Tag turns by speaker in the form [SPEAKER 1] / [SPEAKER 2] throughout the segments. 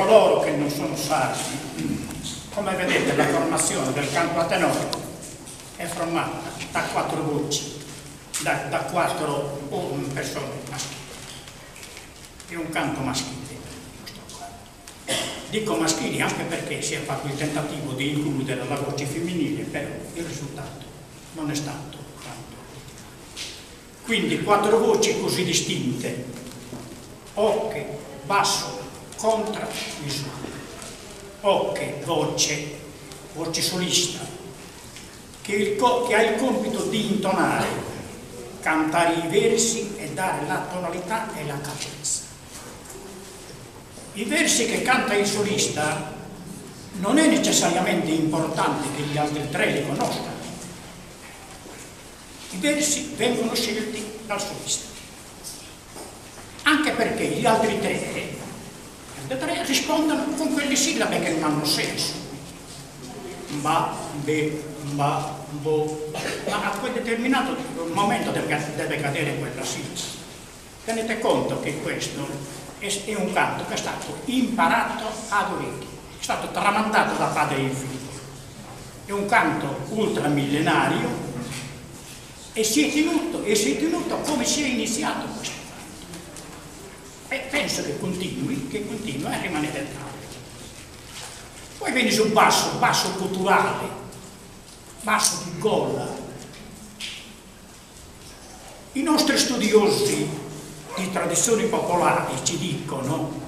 [SPEAKER 1] coloro che non sono sardi, come vedete la formazione del canto a tenore è formata da quattro voci, da, da quattro persone maschili. È un canto maschile. Dico maschili anche perché si è fatto il tentativo di includere la voce femminile, però il risultato non è stato tanto. Quindi quattro voci così distinte, ocche, basso, contra, misura. Ocche, voce, voce solista, che, il, che ha il compito di intonare, cantare i versi e dare la tonalità e la cadenza. I versi che canta il solista non è necessariamente importante che gli altri tre li conoscano. I versi vengono scelti dal solista. Anche perché gli altri tre, tre rispondono con quelle sillabe che non hanno senso. Ba, be, ba, bo, ma a quel determinato momento deve, deve cadere quella sillaba. Tenete conto che questo è un canto che è stato imparato ad orecchio, è stato tramandato da padre in figlio. È un canto ultramillenario e si è tenuto, e si è tenuto come si è iniziato questo. E penso che continui, che continua a rimanere tale. Poi viene sul basso, basso culturale, basso di gola. I nostri studiosi di tradizioni popolari ci dicono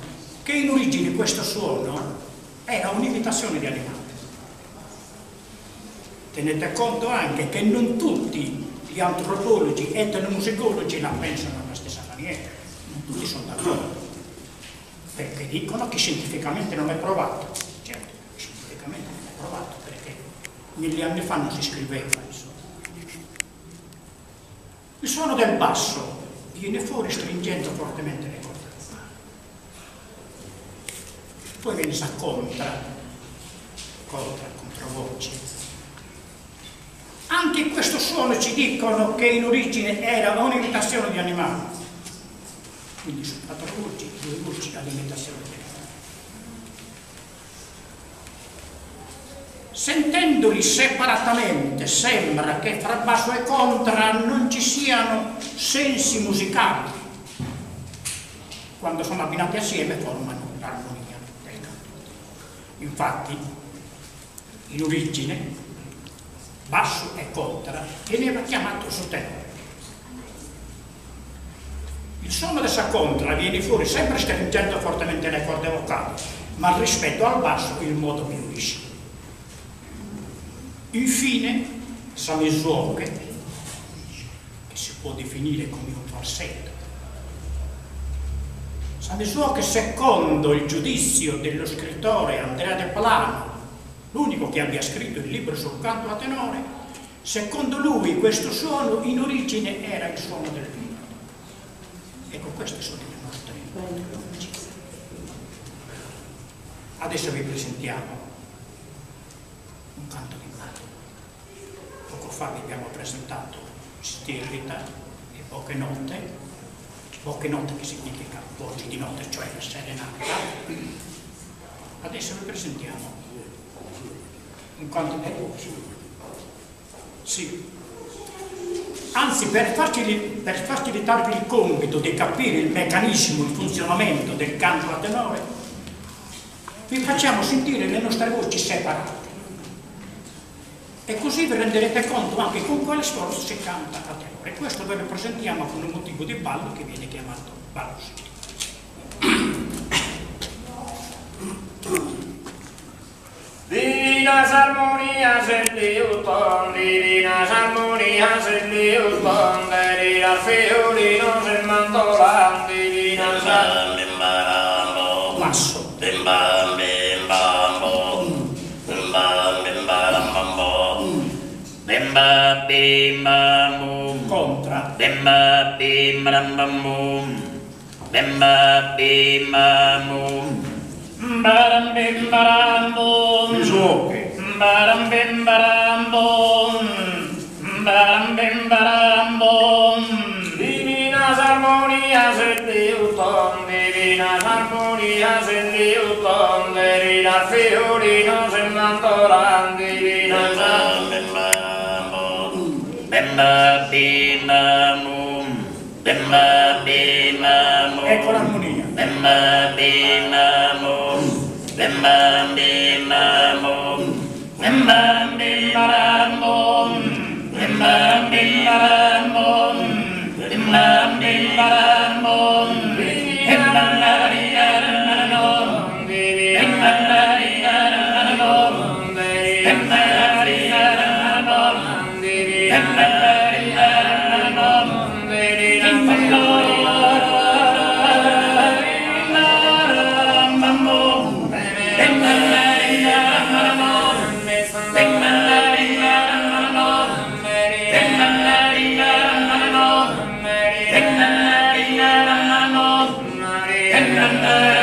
[SPEAKER 1] che in origine questo suono era un'imitazione di animali. Tenete conto anche che non tutti gli antropologi, etnomusicologi la pensano alla stessa maniera, non tutti sono d'accordo, perché dicono che scientificamente non è provato. Certo, scientificamente non è provato, perché mille anni fa non si scriveva il suono. Il suono del basso viene fuori stringendo fortemente le corde poi viene sa contra contra, controvoce anche questo suono ci dicono che in origine era un'imitazione di animali quindi due voci all'imitazione di animali Sentendoli separatamente sembra che fra basso e contra non ci siano sensi musicali. Quando sono abbinati assieme formano l'armonia del canto. Infatti, in origine, basso e contra veniva chiamato sotenore. Il suono della contra viene fuori sempre stringendo fortemente le corde vocali, ma rispetto al basso in modo più liscio. Infine, Samisuoke, che si può definire come un falsetto. Samisuoke, secondo il giudizio dello scrittore Andrea De Plano, l'unico che abbia scritto il libro sul canto a tenore, secondo lui questo suono in origine era il suono del vino. Ecco, queste sono le nostre logiche. Adesso vi presentiamo un canto di fa vi abbiamo presentato stirrita e poche note, poche note che significa voci di note, cioè la serenata. Adesso vi presentiamo un canto di. Sì. Anzi, per, facili, per facilitarvi il compito di capire il meccanismo, il funzionamento del canto a tenore, vi facciamo sentire le nostre voci separate e così vi renderete conto anche con quale sforzo si canta a tenore. Questo ve lo presentiamo con un motivo di ballo che viene chiamato ballo
[SPEAKER 2] Divinas armonias en liuton, divinas armonias en liuton, derirar fiorinos en mandolan, divinas armonias...
[SPEAKER 1] Basso.
[SPEAKER 2] Bim bam, bim bam, bom, bim bam, bim bam, bam.
[SPEAKER 1] Contra.
[SPEAKER 2] Mum. Bimba bimba mum. Baram bimba rambum.
[SPEAKER 1] Misoke.
[SPEAKER 2] Baram bimba rambum. Baram bimba rambum. Divinas armonias et diuton, divinas
[SPEAKER 3] divinas armonías en Dios ponderinas figurinos en mantoran divinas
[SPEAKER 2] Bimba bimba mum, bimba bimba mum.
[SPEAKER 1] Ecco l'armonia.
[SPEAKER 2] Bimba bimba mum, bimba bimba mum, bimba bimba mum, bimba bimba mum, bimba bimba mum,
[SPEAKER 3] Yes,